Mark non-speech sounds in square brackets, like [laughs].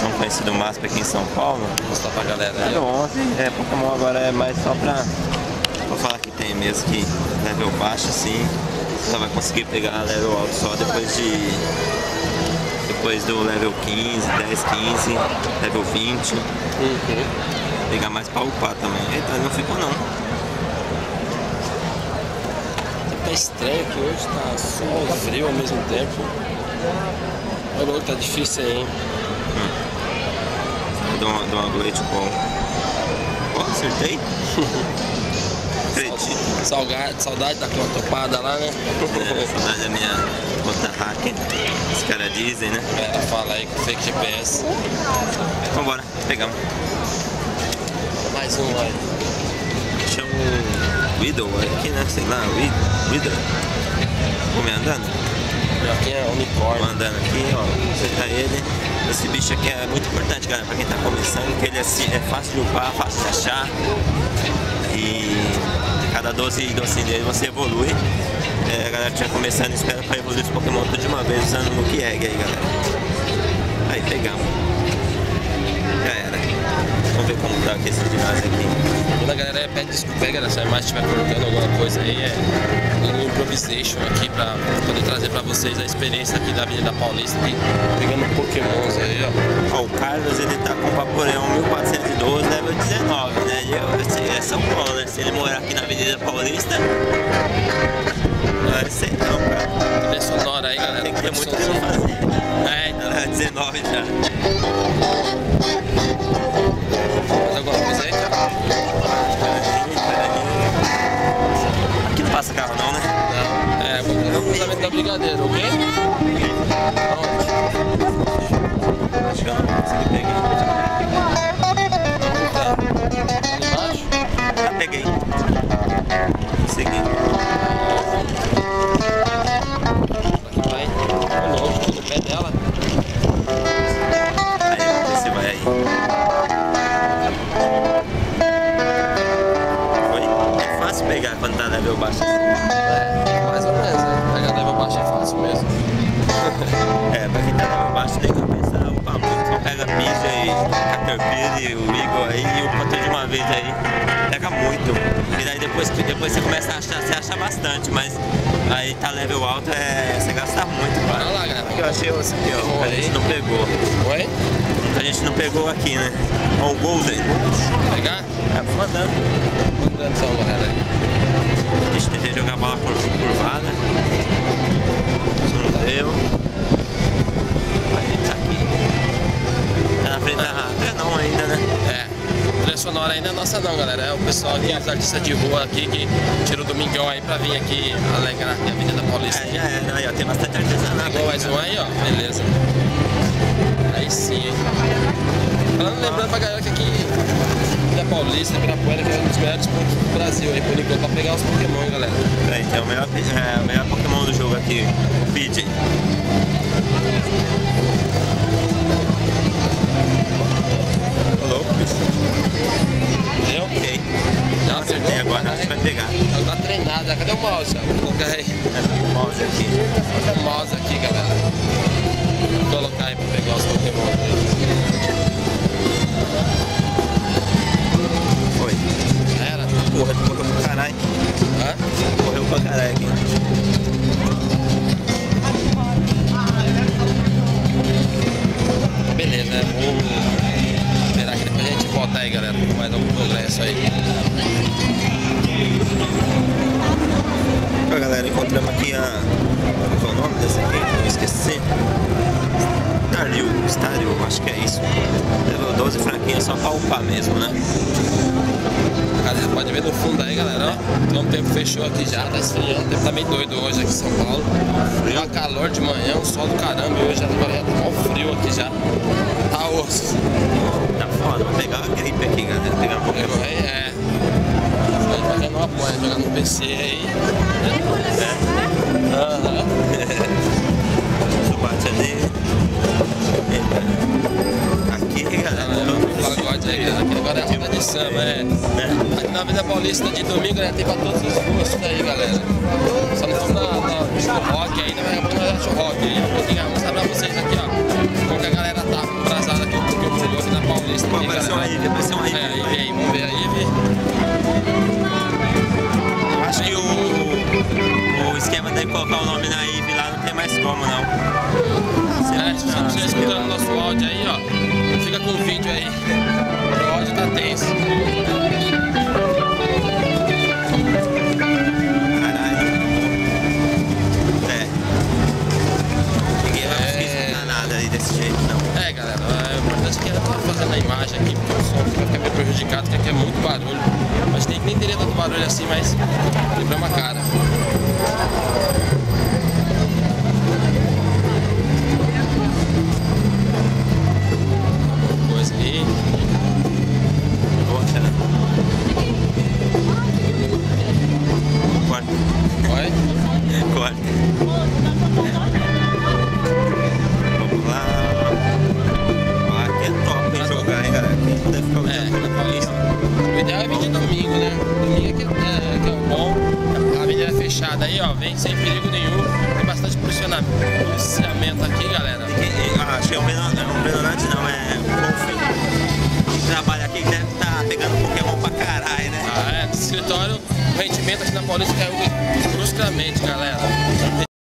tão conhecido MASP aqui em São Paulo. Vou mostrar pra galera aí, Level ó. 11 é Pokémon agora é mais só pra. Vou falar que tem mesmo que level baixo assim. Só vai conseguir pegar level alto só depois de. Depois do level 15, 10, 15, level 20. Uhum. Pegar mais pra upar também. Eita, não ficou não. Tá estranho aqui hoje, tá sol, frio ao mesmo tempo. Olha louco, tá difícil aí, hein? Dou uma, dou uma glitch bom. Ó, acertei. [laughs] Acredito. Saudade, saudade daquela topada lá, né? É, saudade da minha conta hacker. Os caras dizem, né? Ela fala aí com fake GPS. Vambora, pegamos. Mais um aí. Chama o Widow aqui, né? Sei lá, Wid- Widow. Vou me andando? Aqui é unicórnio. andando aqui, ó. Acertar ele. Esse bicho aqui é muito importante, galera, pra quem tá começando, que ele é, é fácil de upar, fácil de achar. E cada 12 docinhos dele você evolui. É, a galera que tá começando espera pra evoluir os Pokémon tudo de uma vez usando o Lucky Egg aí, galera. Aí pegamos. Vamos ver como tá aqui esse ginásio aqui. Quando a galera pede desculpa aí, galera, se a imagem estiver cortando alguma coisa aí, é um improvisation aqui pra poder trazer pra vocês a experiência aqui da Avenida Paulista, aqui, pegando pokémons aí, ó. Ó, o Carlos ele tá com o Vaporeon 1412, level 19, né? E eu, é São Paulo, né? Se ele morar aqui na Avenida Paulista, vai ser não, cara. Trilha sonora aí, galera. Tem que ter muito que produção. não fazer. É, então, Tá 19 já. Carro não, né? Não. É, vou fazer o cruzamento da Brigadeiro, ok? Onde? Acho que eu não consegui pegar. Tá. Embaixo? Já peguei. Consegui. Aqui vai. Tô no pé dela. Aí, vamos ver se vai aí. É fácil pegar quando tá level baixo. É, mais ou menos, né? Pegar leva baixo é fácil mesmo. [laughs] É, pra quem tá level baixo tem que pensar, upa muito, só pega Pisa e Caterpillar e o Eagle aí e upa tudo de uma vez aí. Pega muito. E daí depois, depois você começa a achar, você acha bastante, mas aí tá level alto, é, você gasta muito, Olha cara. lá, galera. Aqui eu achei esse aqui, ó, a gente não pegou. Oi? A gente não pegou aqui, né? Ó, o Golden. Pegar? É, vou mandando. Mandando então, galera. Pessoal aqui, os artistas de rua aqui que tirou o domingão aí pra vir aqui alegrar a Avenida Paulista. É, já era. Aí, ó, tem bastante artesanato. Pegou mais um aí, ó. Beleza. Aí sim, hein? Falando, lembrando pra galera que aqui Avenida Paulista, Ibirapuera, que é um dos melhores pontos do Brasil aí, por enquanto, pra pegar os Pokémon, galera. Peraí, tem o melhor, é, o melhor Pokémon do jogo aqui. O Pidgey. Aqui a. Qual é o nome desse aqui? Eu esqueci. Staryu, Staryu, acho que é isso. Level 12 fraquinho só pra upar mesmo, né? Você pode ver no fundo aí, galera, ó. Então o tempo fechou aqui já, tá esfriando. O tempo tá meio doido hoje aqui em São Paulo. Frio, a calor de manhã, um sol do caramba. E hoje já tá mó frio aqui já. Tá osso. Tá foda, vou pegar a gripe aqui, galera. Pegar um Pokémon. aí é. Mas já não apoia jogar no PC aí. É. Aham. Subate ali. Aqui, galera. O pagode aí, galera. Aqui agora é a roda de samba, é. Né? Aqui na Avenida Paulista de domingo, né? Tem pra todos os gostos aí, galera. Só não estamos na, na, no rock ainda, mas vamos achar o rock aí. Um pouquinho, vou mostrar pra vocês aqui, o nosso áudio aí, ó. Fica com o vídeo aí. O áudio tá tenso. Caralho. É. Ninguém vai conseguir É. escutar nada aí desse jeito, não. É, galera, é importante que ela tá fazendo a imagem aqui, porque o som ficar meio prejudicado, porque aqui é muito barulho. Mas tem que nem teria tanto barulho assim, mas quebramos a cara. Ó. Vem sem perigo nenhum. Tem bastante policiamento, aqui, galera. Que- ah, Acho que é um Belo- é um não, é um. Quem trabalha aqui deve estar pegando Pokémon pra caralho, né? Ah, é, escritório, o rendimento aqui na Paulista caiu galera.